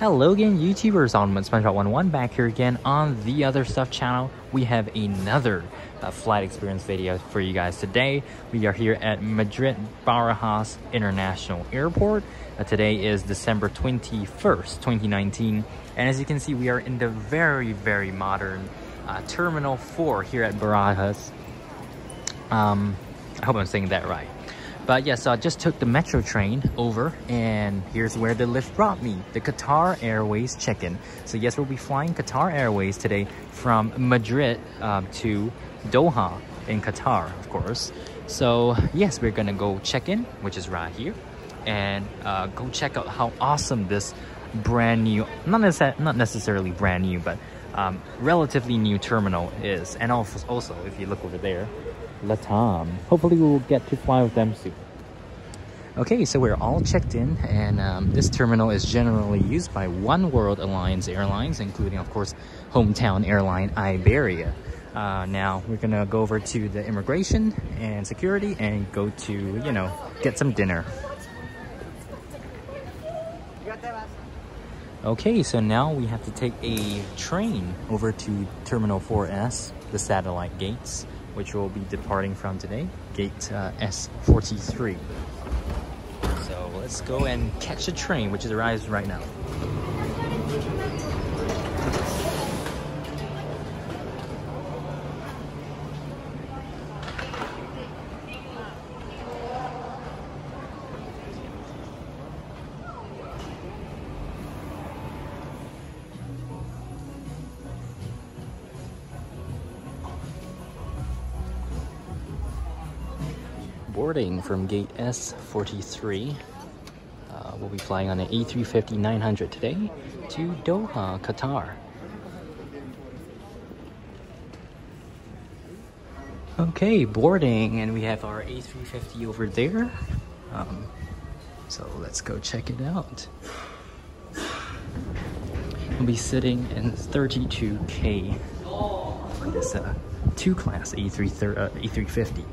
Hello again, YouTubers. Ultimate SpongeBob 101 back here again on the Other Stuff channel. We have another uh, flight experience video for you guys today. We are here at Madrid Barajas International Airport. Uh, today is December 21st, 2019. And as you can see, we are in the very, very modern uh, Terminal 4 here at Barajas. Um, I hope I'm saying that right. But yeah, so I just took the metro train over and here's where the lift brought me, the Qatar Airways check-in. So yes, we'll be flying Qatar Airways today from Madrid um, to Doha in Qatar, of course. So yes, we're gonna go check in, which is right here, and uh, go check out how awesome this brand new, not, necess not necessarily brand new, but um, relatively new terminal is. And also, also, if you look over there, Latam. Hopefully we'll get to fly with them soon. Okay, so we're all checked in and um, this terminal is generally used by One World Alliance Airlines, including of course hometown airline Iberia. Uh, now we're gonna go over to the immigration and security and go to, you know, get some dinner. Okay, so now we have to take a train over to Terminal 4S, the satellite gates which will be departing from today, gate uh, S43. So let's go and catch the train, which arrives right now. From gate S43. Uh, we'll be flying on an A350-900 today to Doha, Qatar. Okay, boarding, and we have our A350 over there. Um, so let's go check it out. We'll be sitting in 32K on this uh, two class A3, uh, A350.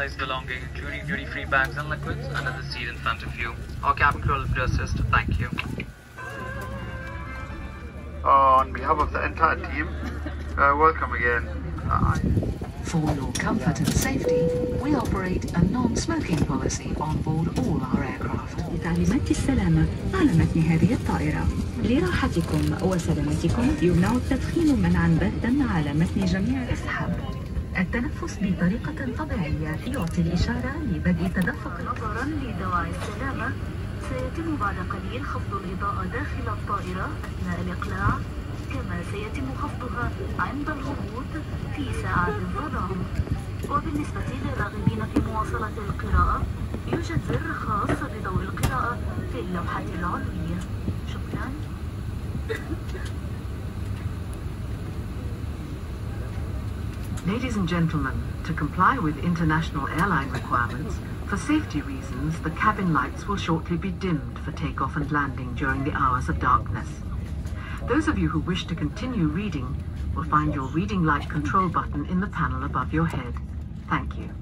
lighter size belonging, including duty-free bags and liquids, under the seat in front of you. Our cabin crew will be assist. Thank you. On behalf of the entire team, uh, welcome again. Uh, For your comfort and safety, we operate a non-smoking policy on board all our aircraft. لتعليمات السلامة على متن هذه الطائرة لراحتكم وسلامتكم يمنع التدخين منعا باتا على متن جميع اسحب التنفس بطريقة طبيعية يعطي الإشارة لبدء تدفق نظرا لدواعي السلامة. سيتم بعد قليل خفض الإضاءة داخل الطائرة أثناء الإقلاع كما سيتم خفضها عند الهبوط في ساعات الظلام. وبالنسبة للراغبين في مواصلة القراءة يوجد زر خاص بضوء القراءة في اللوحة العلوية. شكرا. Ladies and gentlemen, to comply with international airline requirements, for safety reasons, the cabin lights will shortly be dimmed for takeoff and landing during the hours of darkness. Those of you who wish to continue reading will find your reading light control button in the panel above your head. Thank you.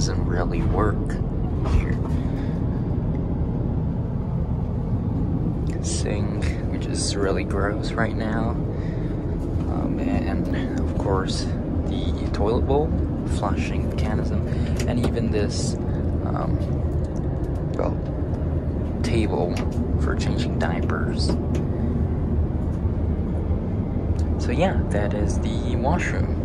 Doesn't really work here. Sink, which is really gross right now. Um, and of course, the toilet bowl, flushing mechanism, and even this, um, well, table for changing diapers. So yeah, that is the washroom.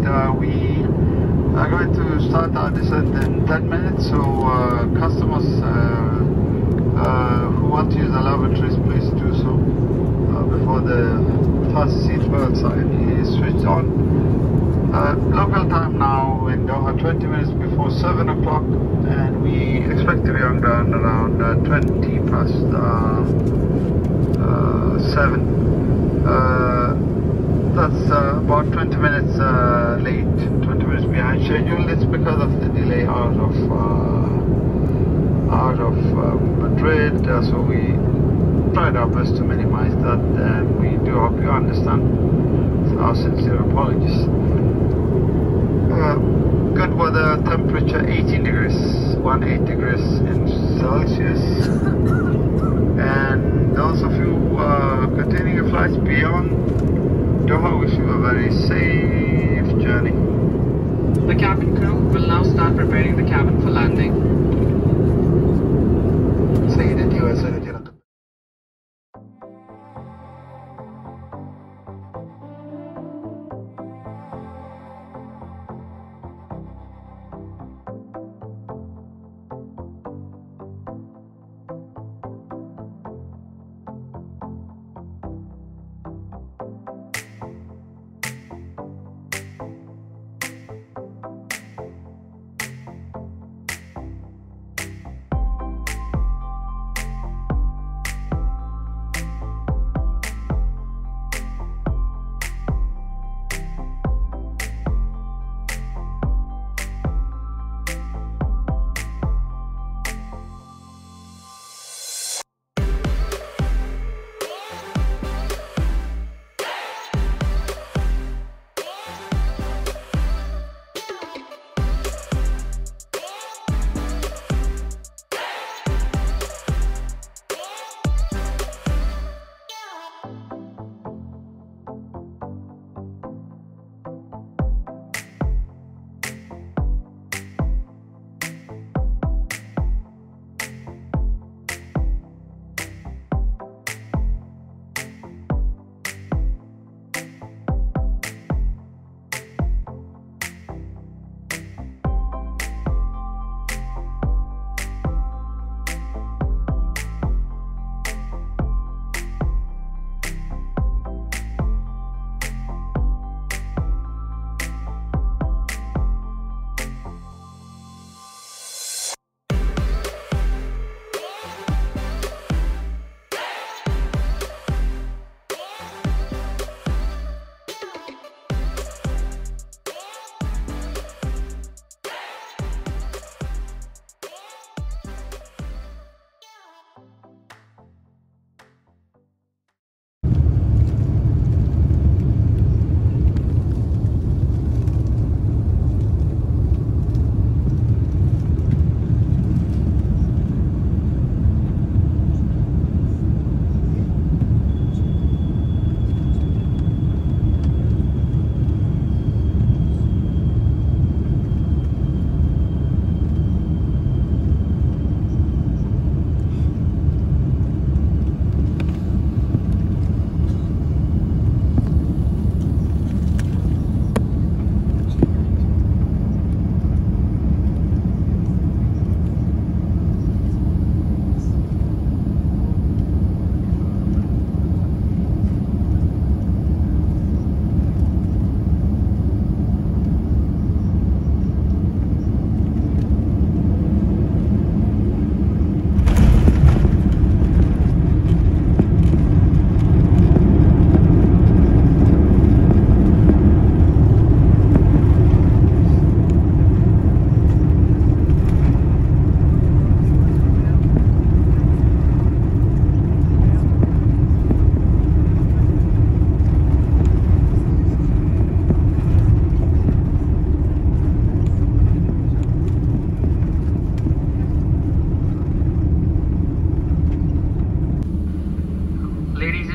Uh, we are going to start our descent in 10 minutes, so uh, customers uh, uh, who want to use the lavatories, please do so uh, before the fast seatbelt sign is switched on. Local time now in Doha, 20 minutes before 7 o'clock, and we expect to be on ground around uh, 20 past uh, uh, 7. That's uh, about 20 minutes uh, late, 20 minutes behind schedule. It's because of the delay out of uh, out of uh, Madrid, uh, so we tried our best to minimize that, and we do hope you understand. So our sincere apologies. Uh, good weather, temperature 18 degrees, 18 degrees in Celsius. and those of you uh, continuing your flights beyond Doha, wish you a very safe journey. The cabin crew will now start preparing the cabin for landing.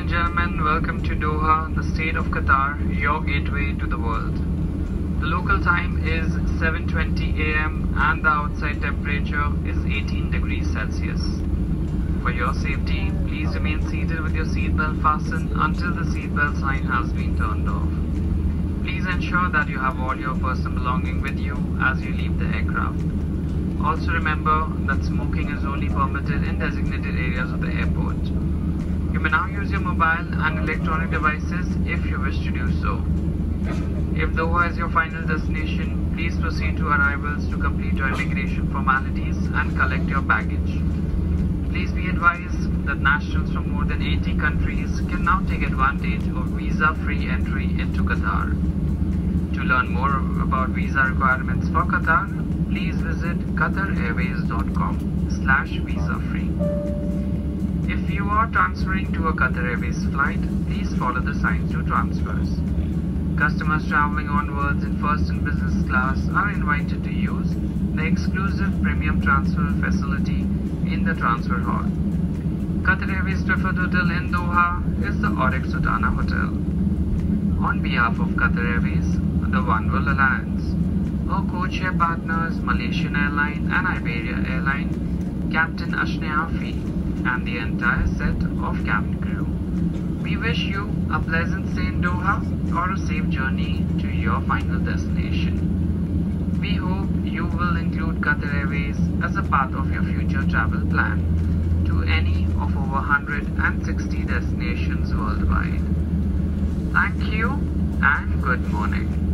And gentlemen, welcome to Doha, the state of Qatar, your gateway to the world. The local time is 7:20 a.m. and the outside temperature is 18 degrees Celsius. For your safety, please remain seated with your seatbelt fastened until the seatbelt sign has been turned off. Please ensure that you have all your personal belongings with you as you leave the aircraft. Also remember that smoking is only permitted in designated areas of the airport. You may now use your mobile and electronic devices if you wish to do so. If Doha is your final destination, please proceed to arrivals to complete your immigration formalities and collect your baggage. Please be advised that nationals from more than 80 countries can now take advantage of visa-free entry into Qatar. To learn more about visa requirements for Qatar, please visit qatarairways.com slash visa-free. If you are transferring to a Qatar Airways flight, please follow the signs to transfers. Customers traveling onwards in first and business class are invited to use the exclusive premium transfer facility in the transfer hall. Qatar Airways preferred hotel in Doha is the Oryx Rotana Hotel. On behalf of Qatar Airways, the One World Alliance, our codeshare partners Malaysian Airline and Iberia Airline, Captain Ashne Afi, and the entire set of cabin crew. We wish you a pleasant stay in Doha or a safe journey to your final destination. We hope you will include Qatar Airways as a part of your future travel plan to any of over 160 destinations worldwide. Thank you and good morning.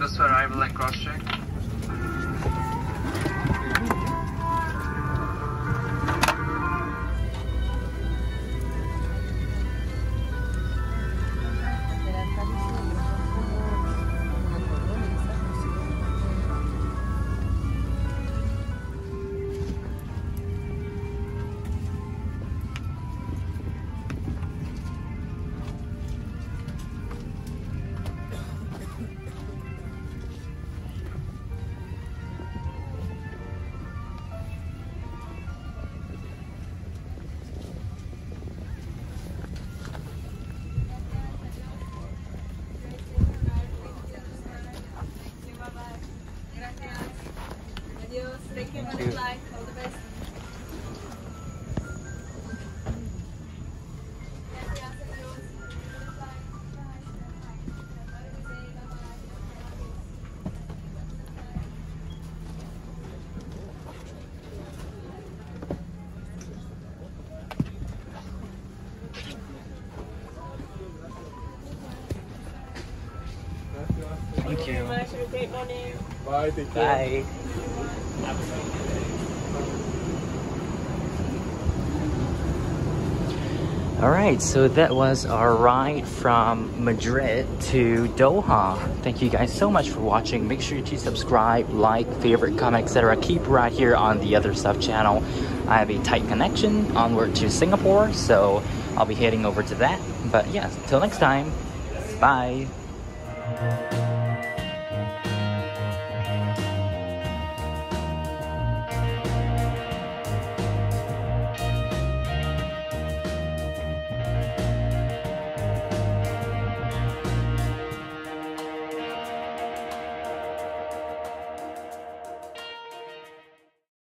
Crew, the sound is for arrival and cross check. Thank you. Bye, take care. Bye. All right, so that was our ride from Madrid to Doha. Thank you guys so much for watching. Make sure to subscribe, like, favorite, comment, etc. Keep right here on the other stuff channel. I have a tight connection onward to Singapore, so I'll be heading over to that. But yeah, till next time, bye.